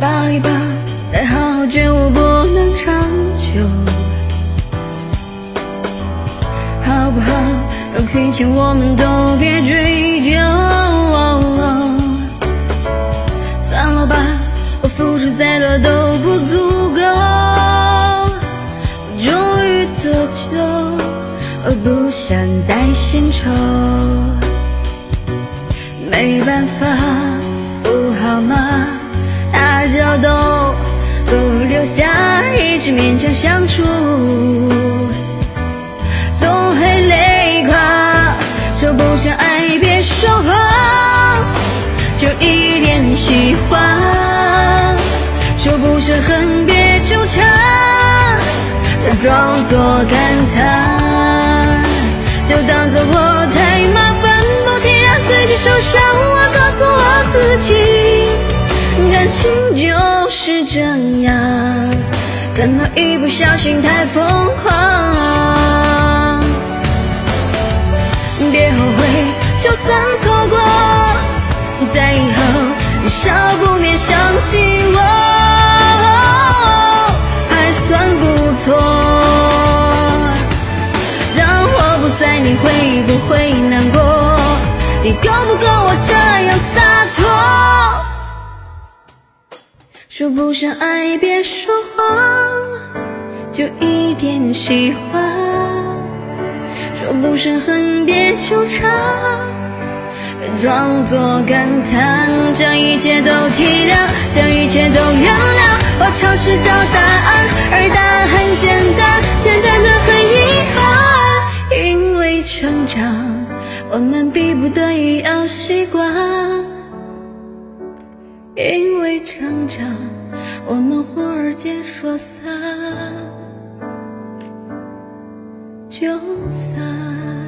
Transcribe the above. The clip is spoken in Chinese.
抱一抱，再好好觉悟不能长久，好不好？有亏欠我们都别追究。算了吧，我付出再多都不足够。我终于得救，我不想再献丑。没办法，下，一直勉强相处，总会累垮。说不上爱，别说谎，就一点喜欢。说不上恨，别纠缠，装作感叹，情就是这样，怎么一不小心太疯狂？别后悔，就算错过，在以后你少不免想起我，还算不错。当我不在，你会不会难过？你够不够我这样洒脱？说不上爱，别说谎，就一点喜欢。说不上恨，别纠缠，别装作感叹，将一切都体谅，将一切都原谅。我尝试找答案，而答案很简单，简单的很遗憾。因为成长，我们逼不得已要习惯。因为成长，我们忽而间说散就散。